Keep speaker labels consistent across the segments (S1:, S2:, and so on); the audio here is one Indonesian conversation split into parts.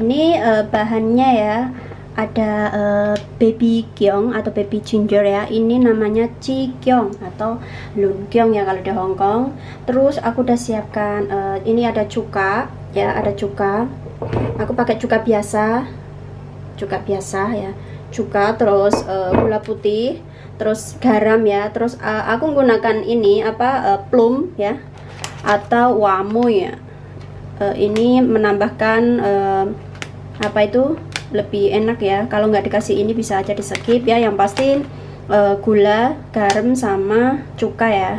S1: uh, bahannya ya ada uh, baby kyong atau baby ginger ya. Ini namanya chi kyong atau lun kyong ya kalau di Hong Kong. Terus aku udah siapkan uh, ini ada cuka ya ada cuka. Aku pakai cuka biasa cuka biasa ya. Cuka terus uh, gula putih terus garam ya. Terus uh, aku menggunakan ini apa uh, plum ya atau wamo ya uh, ini menambahkan uh, apa itu? Lebih enak ya. Kalau nggak dikasih ini bisa aja di skip ya. Yang pasti uh, gula garam sama cuka ya.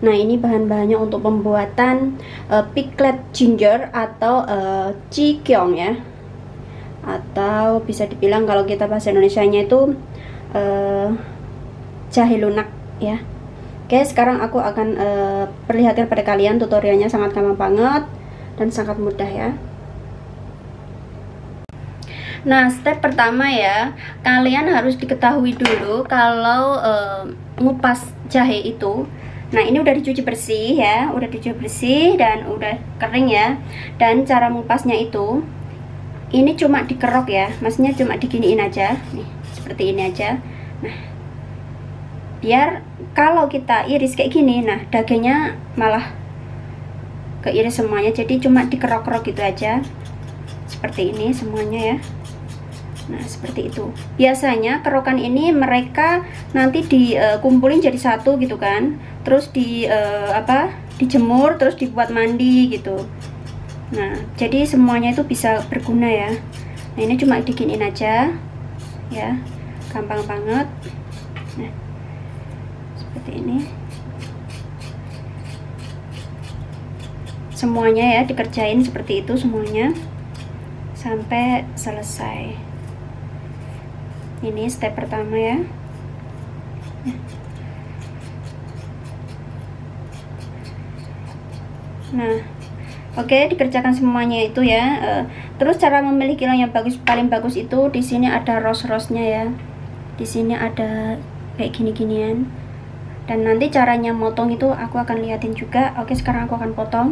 S1: Nah ini bahan-bahannya untuk pembuatan uh, piglet ginger atau uh, cikyong ya. Atau bisa dibilang kalau kita bahasa Indonesia nya itu uh, jahe lunak ya. Oke sekarang aku akan uh, perlihatkan pada kalian tutorialnya. Sangat gampang banget dan sangat mudah ya Nah, step pertama ya, kalian harus diketahui dulu kalau uh, ngupas jahe itu. Nah, ini udah dicuci bersih ya, udah dicuci bersih dan udah kering ya. Dan cara ngupasnya itu ini cuma dikerok ya, maksudnya cuma diginiin aja. Nih, seperti ini aja. Nah, biar kalau kita iris kayak gini, nah dagingnya malah keiris semuanya. Jadi cuma dikerok-kerok gitu aja. Seperti ini semuanya ya. Nah, seperti itu. Biasanya kerokan ini mereka nanti dikumpulin jadi satu gitu kan. Terus di uh, apa? dijemur terus dibuat mandi gitu. Nah, jadi semuanya itu bisa berguna ya. Nah, ini cuma diginin aja. Ya. Gampang banget. Nah. Seperti ini. Semuanya ya dikerjain seperti itu semuanya. Sampai selesai. Ini step pertama ya. Nah oke okay, dikerjakan semuanya itu ya. Uh, terus cara memilih kilang yang bagus paling bagus itu di sini ada ros-rosnya ya. Di sini ada kayak gini-ginian dan nanti caranya motong itu aku akan liatin juga. Oke sekarang aku akan potong.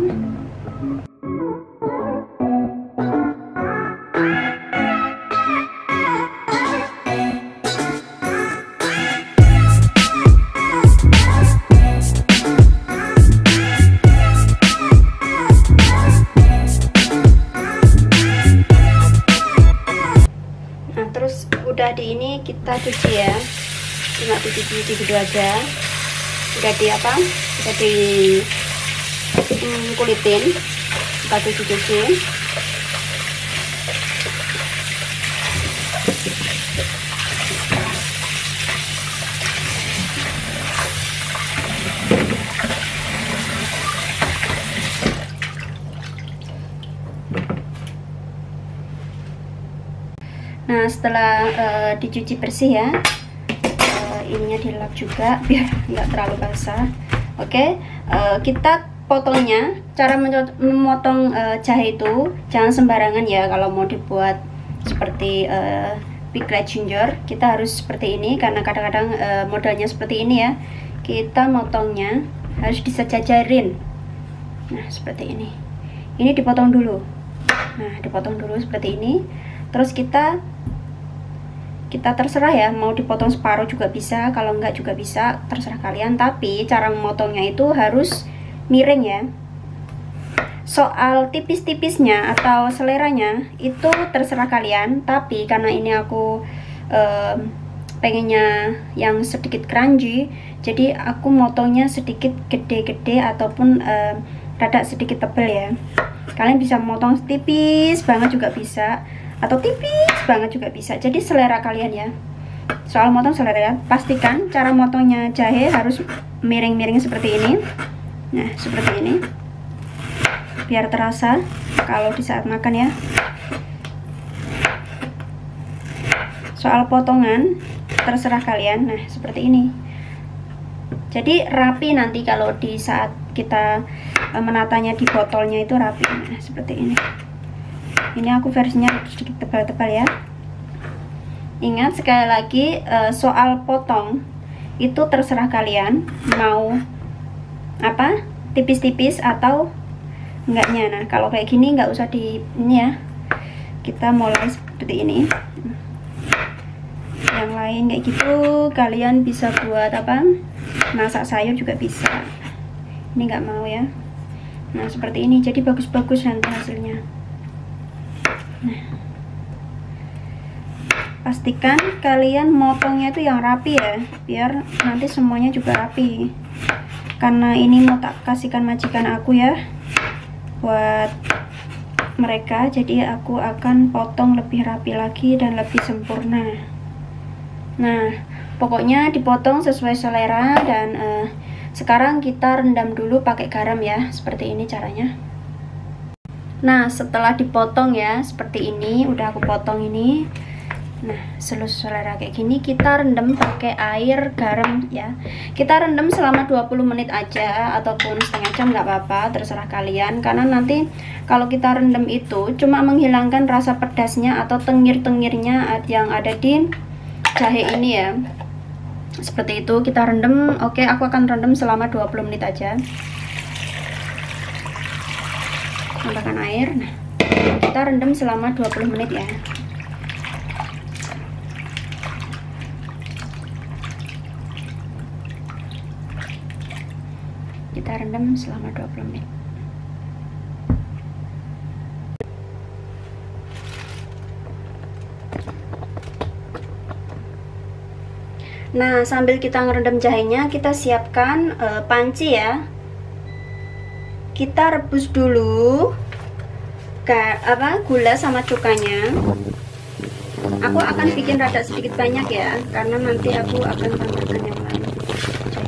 S1: Udah di ini kita cuci ya. Cuma cuci-cuci dulu aja udah di apa? Udah di hmm, kulitin kita cuci-cuci. Nah setelah uh, dicuci bersih ya ininya dilap juga biar nggak terlalu basah. Oke okay, uh, eh, kita potongnya. Cara memotong uh, jahe itu jangan sembarangan ya kalau mau dibuat seperti uh, piglet ginger. Kita harus seperti ini karena kadang-kadang uh, modelnya seperti ini ya. Kita motongnya harus disejajarin. Nah seperti ini. Ini dipotong dulu. Nah dipotong dulu seperti ini. Terus kita kita terserah ya mau dipotong separuh juga bisa kalau enggak juga bisa terserah kalian. Tapi cara memotongnya itu harus miring ya. Soal tipis-tipisnya atau seleranya itu terserah kalian tapi karena ini aku um, pengennya yang sedikit crunchy jadi aku motongnya sedikit gede-gede ataupun um, rada sedikit tebal ya. Kalian bisa motong tipis banget juga bisa atau tipis banget juga bisa. Jadi selera kalian ya. Soal motong selera ya. Pastikan cara motongnya jahe harus miring-miring seperti ini. Nah seperti ini. Biar terasa kalau di saat makan ya. Soal potongan terserah kalian. Nah seperti ini. Jadi rapi nanti kalau di saat kita e, menatanya di botolnya itu rapi. Nah seperti ini ini aku versinya sedikit tebal-tebal ya. Ingat sekali lagi uh, soal potong. Itu terserah kalian mau apa tipis-tipis atau enggaknya. Nah kalau kayak gini nggak usah di ini ya. Kita mulai seperti ini. Yang lain kayak gitu kalian bisa buat apa? Masak sayur juga bisa. Ini nggak mau ya. Nah seperti ini. Jadi bagus-bagus nanti hasilnya pastikan kalian motongnya itu yang rapi ya biar nanti semuanya juga rapi. Karena ini mau tak kasihkan majikan aku ya buat mereka. Jadi aku akan potong lebih rapi lagi dan lebih sempurna. Nah pokoknya dipotong sesuai selera dan uh, sekarang kita rendam dulu pakai garam ya seperti ini caranya nah setelah dipotong ya seperti ini udah aku potong ini Nah, seluruh selera kayak gini kita rendam pakai air garam ya. Kita rendam selama 20 menit aja ataupun setengah jam nggak apa-apa, terserah kalian. Karena nanti kalau kita rendam itu cuma menghilangkan rasa pedasnya atau tengir-tengirnya yang ada di jahe ini ya. Seperti itu kita rendam. Oke, aku akan rendam selama 20 menit aja. Tambahkan air. Nah, kita rendam selama 20 menit ya. kita rendam selama 20 menit Nah, sambil kita ngerendam jahenya, kita siapkan uh, panci ya. Kita rebus dulu apa gula sama cukanya. Aku akan bikin rada sedikit banyak ya, karena nanti aku akan tambahkan yang lain.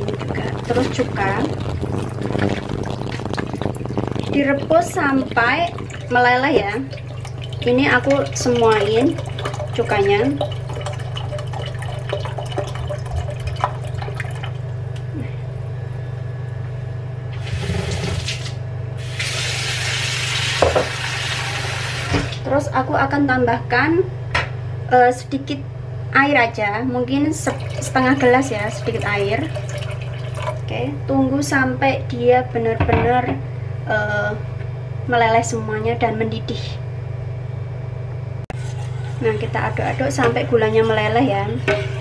S1: juga. Terus cuka direbus sampai meleleh ya ini aku semuain cukanya terus aku akan tambahkan uh, sedikit air aja. Mungkin setengah gelas ya sedikit air. Oke tunggu sampai dia benar-benar uh, meleleh semuanya dan mendidih. Nah kita aduk-aduk sampai gulanya meleleh ya.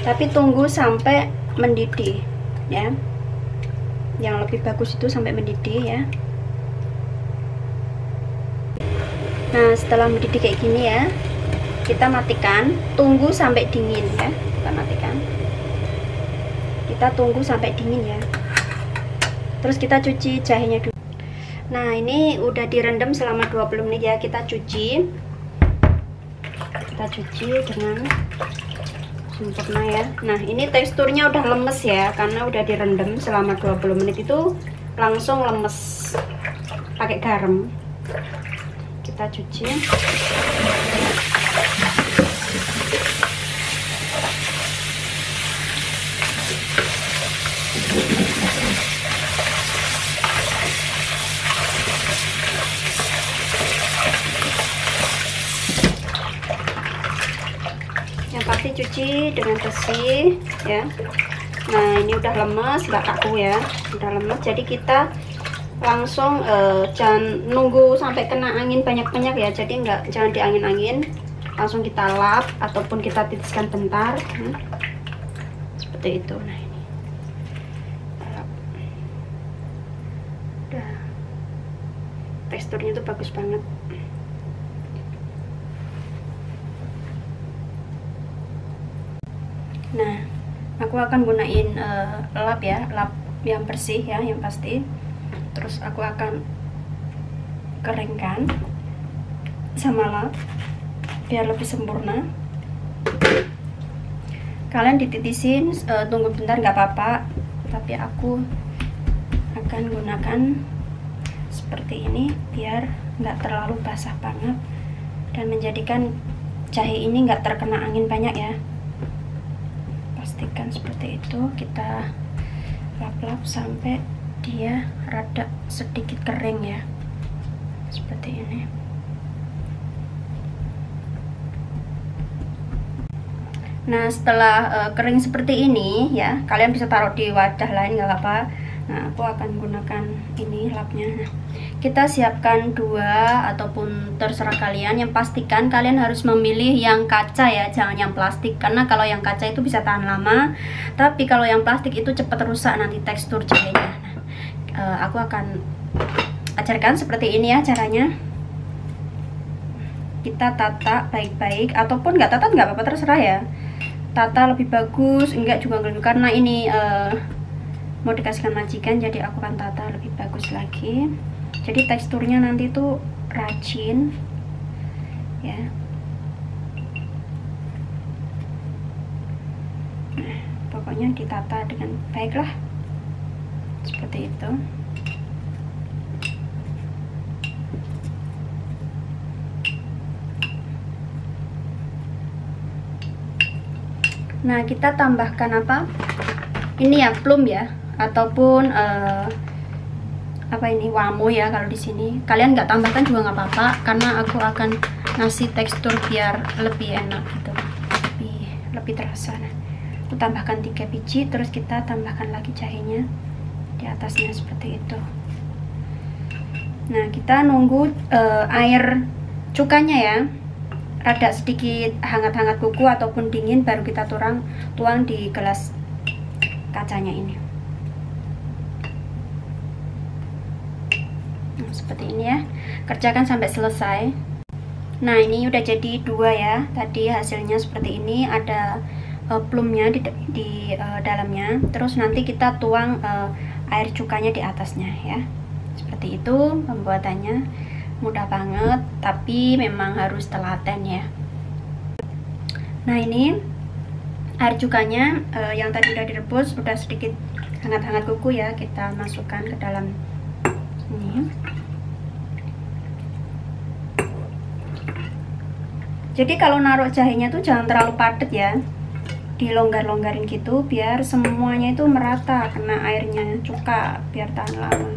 S1: Tapi tunggu sampai mendidih ya. Yang lebih bagus itu sampai mendidih ya nah setelah mendidih kayak gini ya kita matikan tunggu sampai dingin ya. Kita matikan. Kita tunggu sampai dingin ya. Terus kita cuci jahenya dulu. Nah ini udah direndam selama 20 menit ya. Kita cuci. Kita cuci dengan sempurna ya. Nah ini teksturnya udah lemes ya Karena udah direndam selama 20 menit itu langsung lemes. Pakai garam Kita cuci. Cuci dengan bersih ya. Nah ini udah lemes nggak kaku ya. Udah lemes jadi kita langsung uh, jangan nunggu sampai kena angin banyak-banyak ya. Jadi nggak jangan diangin-angin. Langsung kita lap ataupun kita titiskan bentar. Hmm. seperti itu. Nah ini. Teksturnya tuh bagus banget. Nah aku akan gunain uh, lap ya. Lap yang bersih ya yang pasti terus aku akan keringkan sama lap biar lebih sempurna. Kalian dititisin uh, tunggu bentar nggak apa-apa. Tapi aku akan gunakan seperti ini biar nggak terlalu basah banget dan menjadikan jahe ini nggak terkena angin banyak ya. Pastikan seperti itu. Kita lap-lap sampai dia rada sedikit kering ya. Seperti ini. Nah setelah uh, kering seperti ini ya kalian bisa taruh di wadah lain nggak apa nah aku akan gunakan ini lapnya. Nah, kita siapkan dua ataupun terserah kalian. Yang pastikan kalian harus memilih yang kaca ya jangan yang plastik. Karena kalau yang kaca itu bisa tahan lama tapi kalau yang plastik itu cepat rusak nanti tekstur jahenya uh, aku akan ajarkan seperti ini ya caranya. Kita tata baik-baik ataupun nggak tata nggak apa-apa terserah ya. Tata lebih bagus enggak juga enggak karena ini uh, mau dikasihkan majikan jadi aku akan tata lebih bagus lagi. Jadi teksturnya nanti tuh rajin ya. Nah, pokoknya ditata dengan baiklah seperti itu Nah, kita tambahkan apa? Ini ya, plum ya, ataupun uh, apa ini wamu ya kalau di sini. Kalian nggak tambahkan juga nggak apa-apa, karena aku akan ngasih tekstur biar lebih enak gitu, lebih lebih terasa. Nah, aku tambahkan tiga biji, terus kita tambahkan lagi jahenya di atasnya seperti itu. Nah, kita nunggu uh, air cukanya ya. Rada sedikit hangat-hangat kuku ataupun dingin baru kita tuang tuang di gelas kacanya ini. Nah, seperti ini ya. Kerjakan sampai selesai. Nah ini udah jadi dua ya. Tadi hasilnya seperti ini. Ada uh, plumnya di, di uh, dalamnya. Terus nanti kita tuang uh, air cukanya di atasnya ya. Seperti itu pembuatannya. Mudah banget tapi memang harus telaten ya. Nah ini air cukanya uh, yang tadi udah direbus udah sedikit hangat-hangat kuku ya. Kita masukkan ke dalam ini. Jadi kalau naruh jahenya tuh jangan terlalu padat ya dilonggar-longgarin gitu biar semuanya itu merata kena airnya cuka biar tahan lama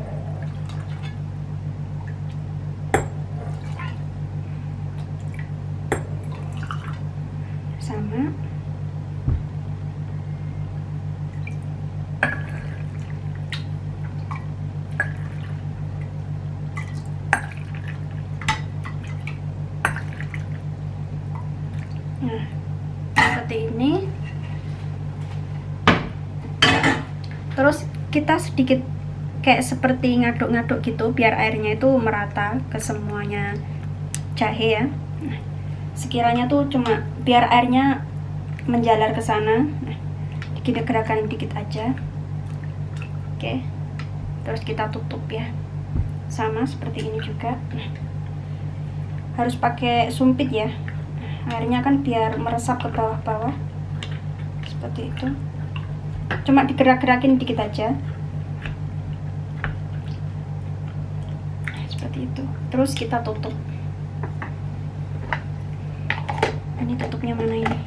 S1: sama nah seperti ini terus kita sedikit kayak seperti ngaduk-ngaduk gitu biar airnya itu merata ke semuanya jahe ya. Nah, sekiranya tuh cuma biar airnya menjalar ke sana. Nah, kita gerakan dikit aja. Oke terus kita tutup ya. Sama seperti ini juga. Nah, harus pakai sumpit ya. Airnya kan biar meresap ke bawah-bawah. Seperti itu cuma digerak-gerakin dikit aja. Seperti itu. Terus kita tutup. Ini tutupnya mana ini?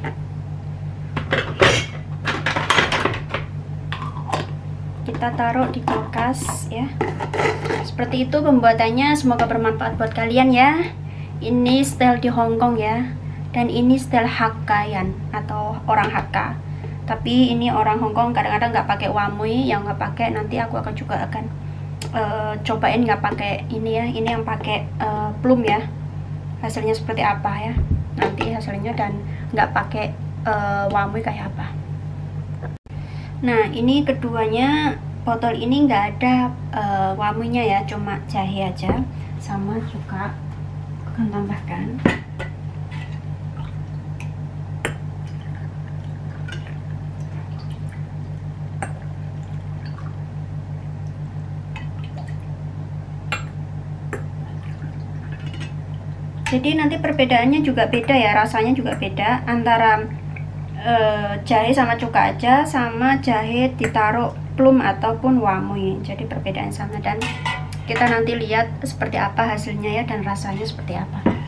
S1: Kita taruh di kulkas ya. Seperti itu pembuatannya. Semoga bermanfaat buat kalian ya. Ini style di Hongkong ya. Dan ini style Hokkaian atau orang Hakka tapi ini orang Hongkong kadang-kadang nggak pakai wamui yang nggak pakai nanti aku akan juga akan uh, cobain nggak pakai ini ya ini yang pakai uh, plum ya. Hasilnya seperti apa ya? Nanti hasilnya dan nggak pakai uh, wamui kayak apa. Nah ini keduanya botol ini nggak ada uh, wamunya ya cuma jahe aja sama juga akan tambahkan jadi nanti perbedaannya juga beda ya rasanya juga beda antara e, jahe sama cuka aja sama jahe ditaruh plum ataupun wamui jadi perbedaan sama. Dan kita nanti lihat seperti apa hasilnya ya dan rasanya seperti apa